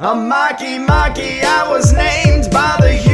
A Maki Maki, I was named by the